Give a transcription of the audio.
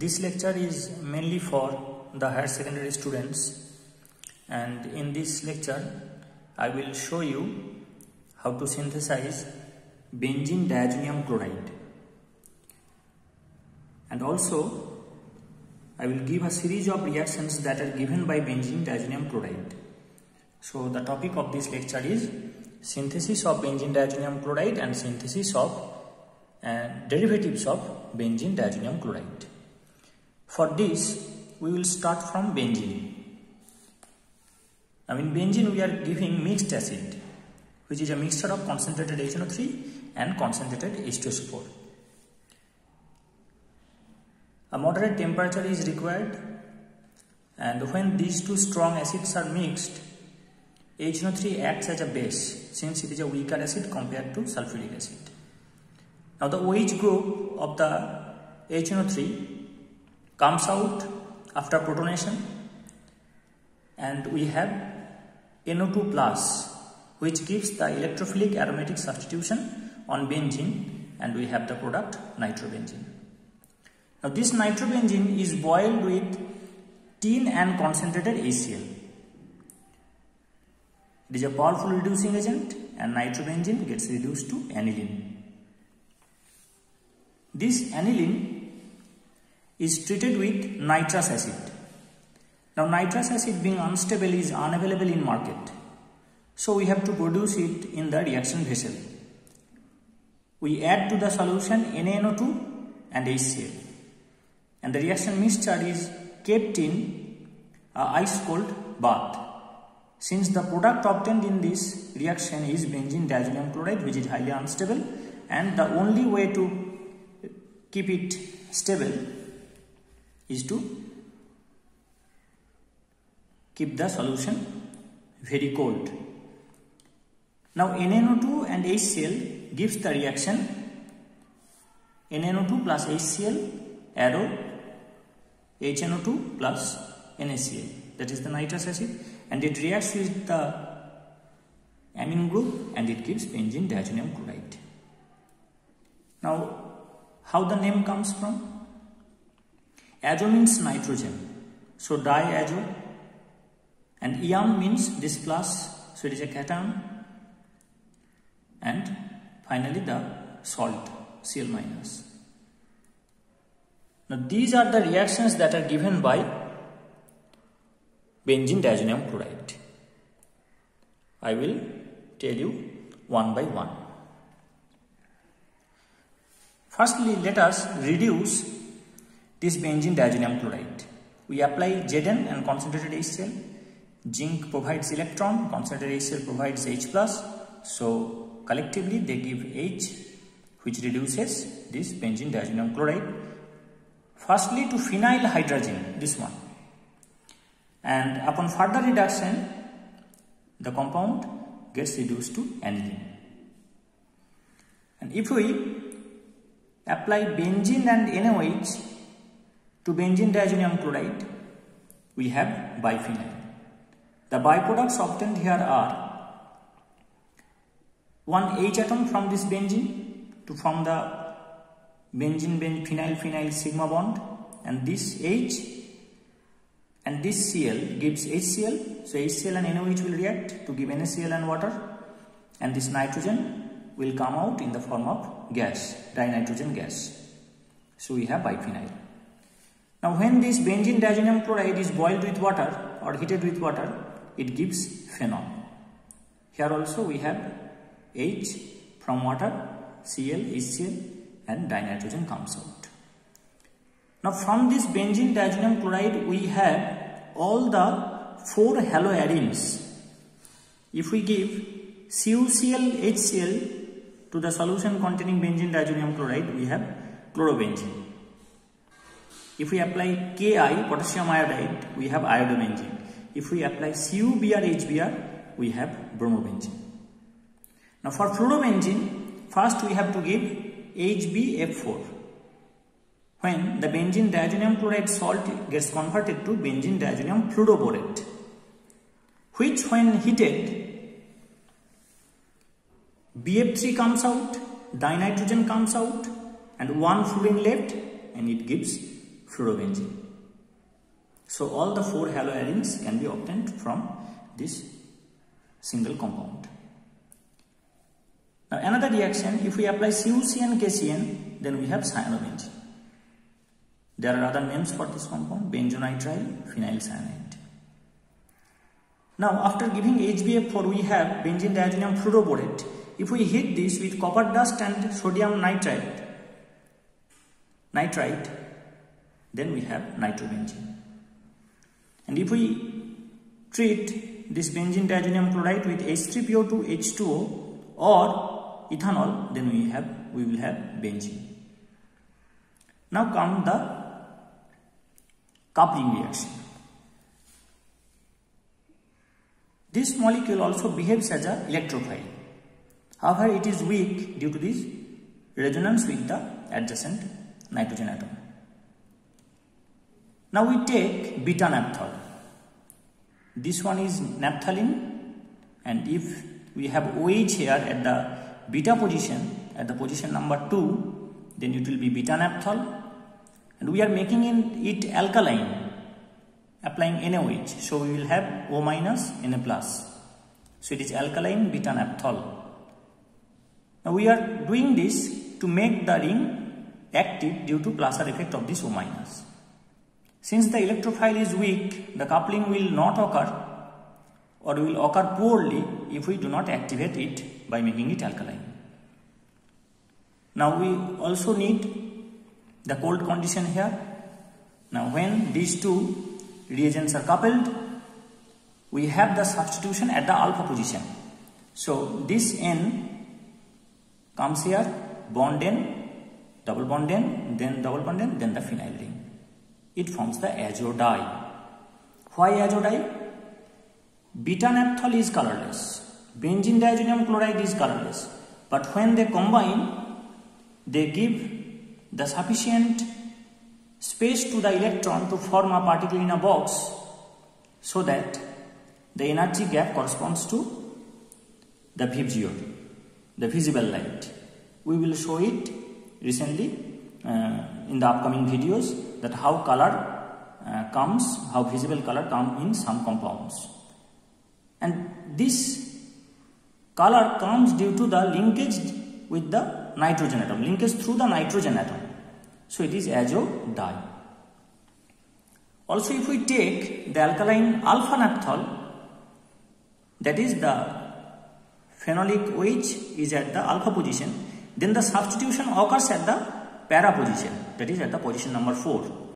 This lecture is mainly for the higher secondary students and in this lecture I will show you how to synthesize benzene diazonium chloride and also I will give a series of reactions that are given by benzene diazonium chloride. So the topic of this lecture is synthesis of benzene diazonium chloride and synthesis of uh, derivatives of benzene diazonium chloride. For this we will start from benzene. Now in benzene we are giving mixed acid which is a mixture of concentrated HNO3 and concentrated H2SO4. A moderate temperature is required and when these two strong acids are mixed HNO3 acts as a base since it is a weaker acid compared to sulfuric acid. Now the OH group of the HNO3 comes out after protonation and we have NO2 plus which gives the electrophilic aromatic substitution on benzene and we have the product nitrobenzene. Now this nitrobenzene is boiled with tin and concentrated HCl. It is a powerful reducing agent and nitrobenzene gets reduced to aniline. This aniline is treated with nitrous acid. Now nitrous acid being unstable is unavailable in market. So we have to produce it in the reaction vessel. We add to the solution NaNO2 and HCl. And the reaction mixture is kept in a ice cold bath. Since the product obtained in this reaction is benzene diazonium chloride which is highly unstable and the only way to keep it stable is to keep the solution very cold. Now NaNO2 and HCl gives the reaction NaNO2 plus HCl arrow HNO2 plus NaCl that is the nitrous acid and it reacts with the amine group and it gives benzene diazonium chloride. Now, how the name comes from? Azo means nitrogen. So, diazo and ion means this plus, so it is a cation and finally the salt, Cl minus. Now, these are the reactions that are given by benzene diazonium chloride. I will tell you one by one. Firstly, let us reduce this benzene diazonium chloride. We apply Zn and concentrated HCl. Zinc provides electron, concentrated HCl provides H+. plus. So, collectively they give H which reduces this benzene diazonium chloride. Firstly to phenyl hydrazine, this one and upon further reduction the compound gets reduced to aniline. And if we apply benzene and NaOH to benzene diazonium chloride, we have biphenyl. The byproducts obtained here are one H atom from this benzene to form the benzene phenyl phenyl sigma bond and this H and this Cl gives HCl so HCl and NaOH will react to give NaCl and water and this nitrogen will come out in the form of gas dinitrogen gas. So we have biphenyl now when this benzene diazonium chloride is boiled with water or heated with water it gives phenol here also we have H from water Cl HCl and dinitrogen comes out now from this benzene diazonium chloride we have all the four haloarenes. If we give CuCl HCl to the solution containing benzene diazonium chloride we have chlorobenzene. If we apply KI potassium iodide we have iodobenzene. If we apply CuBr HBr we have bromobenzene. Now for fluorobenzene first we have to give HBF4 when the benzene diazonium chloride salt gets converted to benzene diazonium fluoroborate which when heated BF3 comes out, dinitrogen comes out and one fluorine left and it gives fluorobenzene. So all the four haloarenes can be obtained from this single compound. Now another reaction, if we apply CuCN KCN, then we have cyanobenzene. There are other names for this compound, benzonitrile phenylcyanide. Now after giving HBF4, we have benzene diazonium fluoroborate. If we heat this with copper dust and sodium nitrite, nitrite, then we have nitrobenzene. And if we treat this benzene diazonium chloride with H3PO2 H2O or ethanol then we have we will have benzene. Now come the coupling reaction. This molecule also behaves as an electrophile. However it is weak due to this resonance with the adjacent nitrogen atom now we take beta naphthol this one is naphthalene and if we have OH here at the beta position at the position number 2 then it will be beta naphthol and we are making it alkaline applying NaOH so we will have O minus Na plus. So it is alkaline beta naphthol now we are doing this to make the ring active due to +R effect of this O minus since the electrophile is weak the coupling will not occur or will occur poorly if we do not activate it by making it alkaline. Now we also need the cold condition here. Now when these two reagents are coupled, we have the substitution at the alpha position. So this N comes here, bond N, double bond N, then double bond N, then the phenyl ring. It forms the azo dye. Why azo dye? Beta naphthol is colorless. Benzene diazonium chloride is colorless. But when they combine, they give the sufficient space to the electron to form a particle in a box so that the energy gap corresponds to the VIBGYOR, the visible light. We will show it recently uh, in the upcoming videos that how color uh, comes, how visible color come in some compounds. And this color comes due to the linkage with the nitrogen atom, linkage through the nitrogen atom. So it is azo dye. Also if we take the alkaline alpha naphthol, that is the phenolic OH is at the alpha position, then the substitution occurs at the para position, that is at the position number 4.